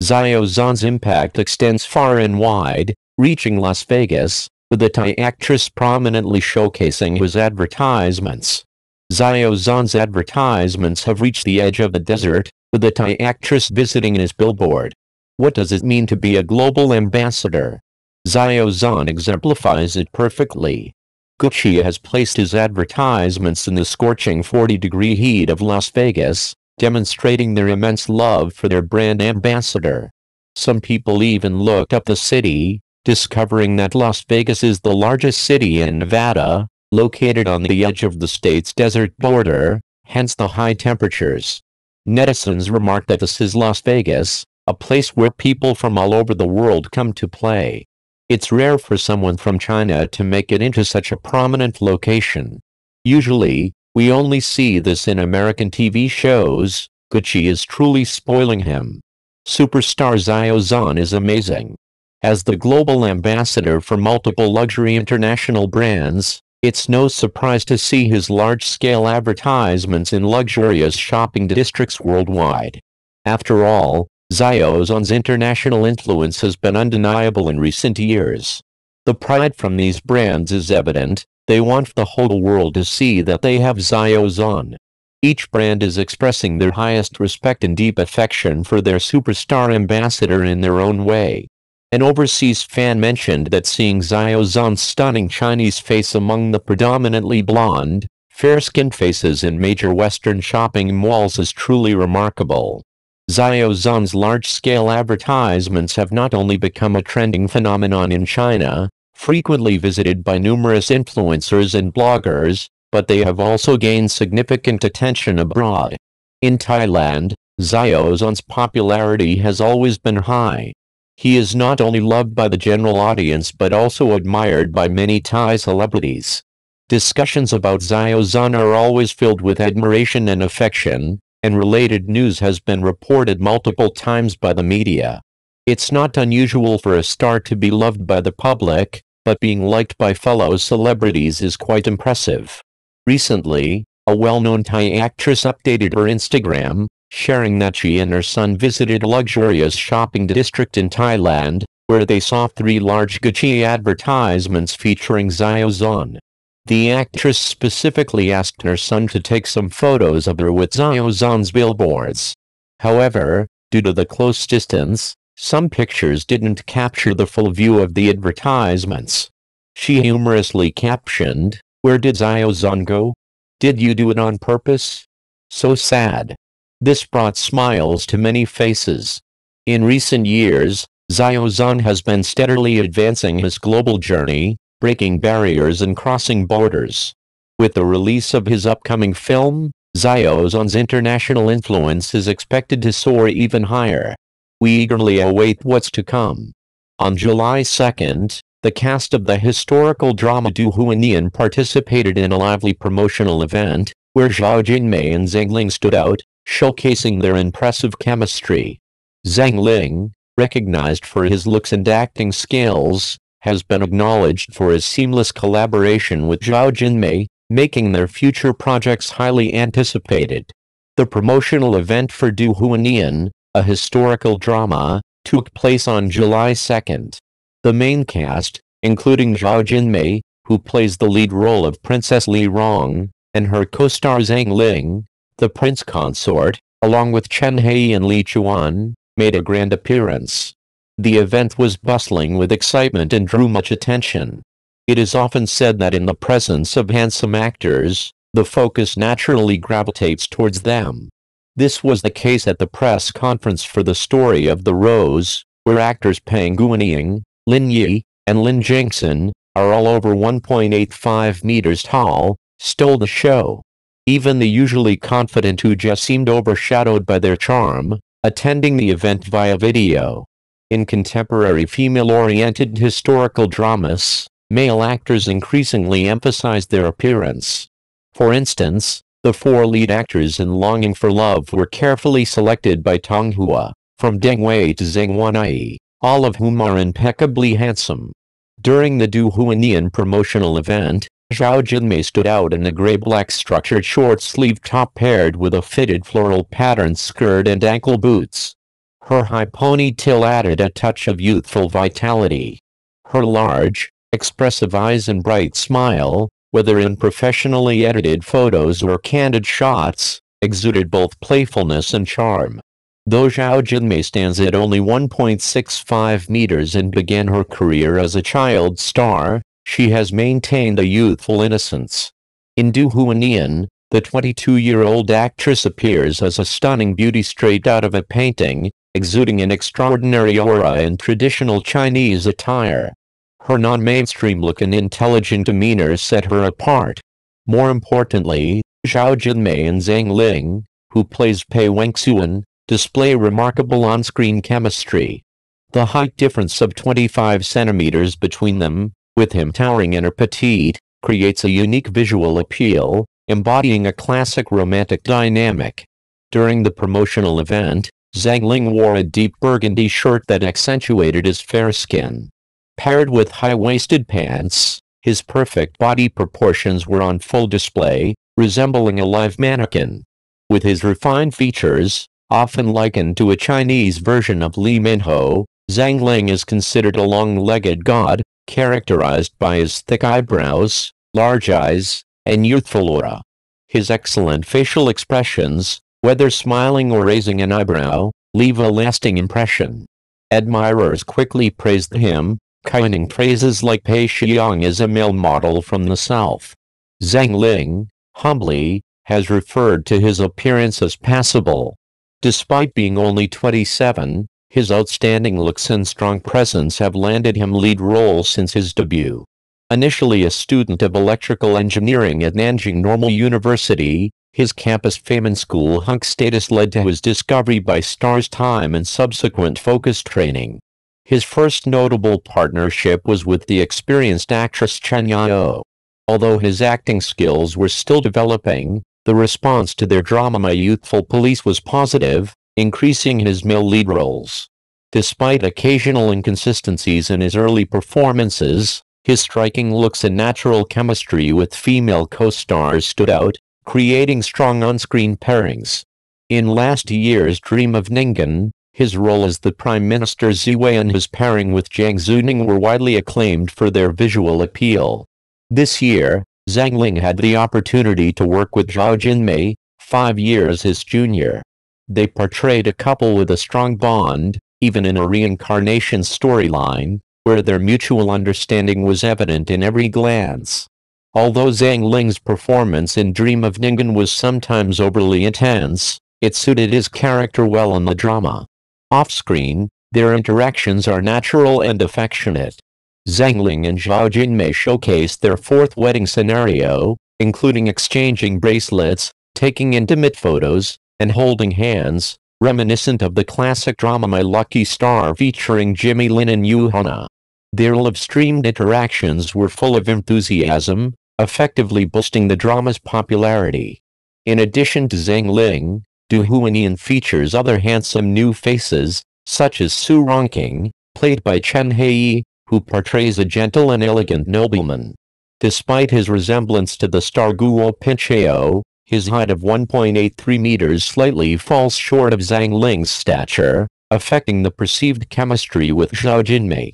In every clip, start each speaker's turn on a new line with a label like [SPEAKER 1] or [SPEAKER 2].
[SPEAKER 1] Xiao Zhan's impact extends far and wide, reaching Las Vegas, with the Thai actress prominently showcasing his advertisements. Xiao Zhan's advertisements have reached the edge of the desert, with the Thai actress visiting his billboard. What does it mean to be a global ambassador? Xiao Zhan exemplifies it perfectly. Gucci has placed his advertisements in the scorching 40-degree heat of Las Vegas, demonstrating their immense love for their brand ambassador. Some people even looked up the city, discovering that Las Vegas is the largest city in Nevada, located on the edge of the state's desert border, hence the high temperatures. Netizens remarked that this is Las Vegas, a place where people from all over the world come to play. It's rare for someone from China to make it into such a prominent location. Usually, we only see this in American TV shows, Gucci is truly spoiling him. Superstar Xiao Zhan is amazing. As the global ambassador for multiple luxury international brands, it's no surprise to see his large-scale advertisements in luxurious shopping districts worldwide. After all, Xiao Zhan's international influence has been undeniable in recent years. The pride from these brands is evident, they want the whole world to see that they have Xiao Zhan. Each brand is expressing their highest respect and deep affection for their superstar ambassador in their own way. An overseas fan mentioned that seeing Zhan's stunning Chinese face among the predominantly blonde, fair-skinned faces in major Western shopping malls is truly remarkable. Zhan's large-scale advertisements have not only become a trending phenomenon in China, frequently visited by numerous influencers and bloggers, but they have also gained significant attention abroad. In Thailand, Xiao popularity has always been high. He is not only loved by the general audience but also admired by many Thai celebrities. Discussions about Xiao are always filled with admiration and affection, and related news has been reported multiple times by the media. It's not unusual for a star to be loved by the public, but being liked by fellow celebrities is quite impressive. Recently, a well-known Thai actress updated her Instagram, sharing that she and her son visited a luxurious shopping district in Thailand, where they saw three large Gucci advertisements featuring Xiao The actress specifically asked her son to take some photos of her with Xiao billboards. However, due to the close distance, some pictures didn't capture the full view of the advertisements. She humorously captioned, Where did Xiao Zhan go? Did you do it on purpose? So sad. This brought smiles to many faces. In recent years, Xiao Zhan has been steadily advancing his global journey, breaking barriers and crossing borders. With the release of his upcoming film, Xiao Zhan's international influence is expected to soar even higher. We eagerly await what's to come. On July 2nd, the cast of the historical drama Du Huanian participated in a lively promotional event, where Zhao Jinmei and Zhang Ling stood out, showcasing their impressive chemistry. Zhang Ling, recognized for his looks and acting skills, has been acknowledged for his seamless collaboration with Zhao Jinmei, making their future projects highly anticipated. The promotional event for Du Huanian, a historical drama, took place on July 2nd. The main cast, including Zhao Jinmei, who plays the lead role of Princess Li Rong, and her co-star Zhang Ling, the prince consort, along with Chen He and Li Chuan, made a grand appearance. The event was bustling with excitement and drew much attention. It is often said that in the presence of handsome actors, the focus naturally gravitates towards them. This was the case at the press conference for the story of The Rose, where actors Peng Guanying, Lin Yi, and Lin Jingxin, are all over 1.85 meters tall, stole the show. Even the usually confident Uja seemed overshadowed by their charm, attending the event via video. In contemporary female-oriented historical dramas, male actors increasingly emphasize their appearance. For instance, the four lead actors in Longing for Love were carefully selected by Tong Hua, from Deng Wei to Zhang Wanai, all of whom are impeccably handsome. During the Du Huanian promotional event, Zhao Jinmei stood out in a gray-black structured short-sleeved top paired with a fitted floral pattern skirt and ankle boots. Her high ponytail added a touch of youthful vitality. Her large, expressive eyes and bright smile, whether in professionally edited photos or candid shots, exuded both playfulness and charm. Though Zhao Jinmei stands at only 1.65 meters and began her career as a child star, she has maintained a youthful innocence. In Du Huanian, the 22-year-old actress appears as a stunning beauty straight out of a painting, exuding an extraordinary aura in traditional Chinese attire. Her non-mainstream look and intelligent demeanor set her apart. More importantly, Zhao Jinmei and Zhang Ling, who plays Pei Wenxuan, display remarkable on-screen chemistry. The height difference of 25 centimeters between them, with him towering and her petite, creates a unique visual appeal, embodying a classic romantic dynamic. During the promotional event, Zhang Ling wore a deep burgundy shirt that accentuated his fair skin. Paired with high-waisted pants, his perfect body proportions were on full display, resembling a live mannequin. With his refined features, often likened to a Chinese version of Lee Min-ho, Zhang Ling is considered a long-legged god, characterized by his thick eyebrows, large eyes, and youthful aura. His excellent facial expressions, whether smiling or raising an eyebrow, leave a lasting impression. Admirers quickly praised him, coining phrases like Pei Xiang is a male model from the south. Zhang Ling, humbly, has referred to his appearance as passable, Despite being only 27, his outstanding looks and strong presence have landed him lead roles since his debut. Initially a student of electrical engineering at Nanjing Normal University, his campus fame and school hunk status led to his discovery by Star's Time and subsequent focus training. His first notable partnership was with the experienced actress Chen Yao. Although his acting skills were still developing, the response to their drama My Youthful Police was positive, increasing his male lead roles. Despite occasional inconsistencies in his early performances, his striking looks and natural chemistry with female co-stars stood out, creating strong on-screen pairings. In last year's Dream of Ningguang, his role as the Prime Minister Ziwei and his pairing with Jiang Zuning were widely acclaimed for their visual appeal. This year, Zhang Ling had the opportunity to work with Zhao Jinmei, five years his junior. They portrayed a couple with a strong bond, even in a reincarnation storyline, where their mutual understanding was evident in every glance. Although Zhang Ling's performance in Dream of Ningguang was sometimes overly intense, it suited his character well in the drama. Off-screen, their interactions are natural and affectionate. Zhang Ling and Zhao Jinmei showcased their fourth wedding scenario, including exchanging bracelets, taking intimate photos, and holding hands, reminiscent of the classic drama My Lucky Star featuring Jimmy Lin and Yu Hana. Their live-streamed interactions were full of enthusiasm, effectively boosting the drama's popularity. In addition to Zhang Ling, Du Huanian features other handsome new faces, such as Su Rongqing, played by Chen Hei, who portrays a gentle and elegant nobleman. Despite his resemblance to the star Guo Pinchao, his height of 1.83 meters slightly falls short of Zhang Ling's stature, affecting the perceived chemistry with Zhao Jinmei.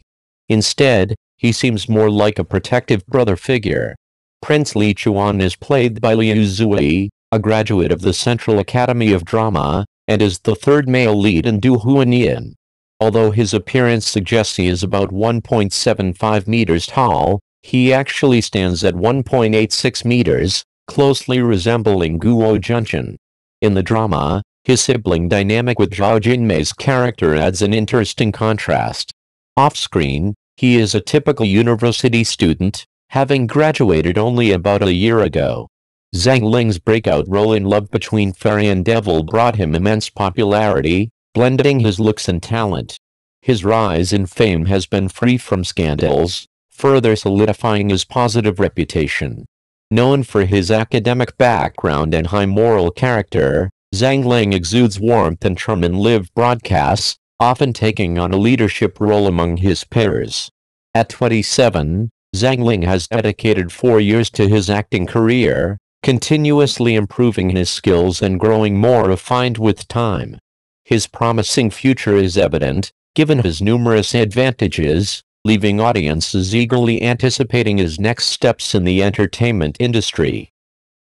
[SPEAKER 1] Instead, he seems more like a protective brother figure. Prince Li Chuan is played by Liu Zui, a graduate of the Central Academy of Drama, and is the third male lead in Du Huanian. Although his appearance suggests he is about 1.75 meters tall, he actually stands at 1.86 meters, closely resembling Guo Junshan. In the drama, his sibling dynamic with Zhao Jinmei's character adds an interesting contrast. Off-screen, he is a typical university student, having graduated only about a year ago. Zhang Ling's breakout role in Love Between Fairy and Devil brought him immense popularity, blending his looks and talent. His rise in fame has been free from scandals, further solidifying his positive reputation. Known for his academic background and high moral character, Zhang Ling exudes warmth and charm in live broadcasts, often taking on a leadership role among his peers. At 27, Zhang Ling has dedicated four years to his acting career, continuously improving his skills and growing more refined with time. His promising future is evident, given his numerous advantages, leaving audiences eagerly anticipating his next steps in the entertainment industry.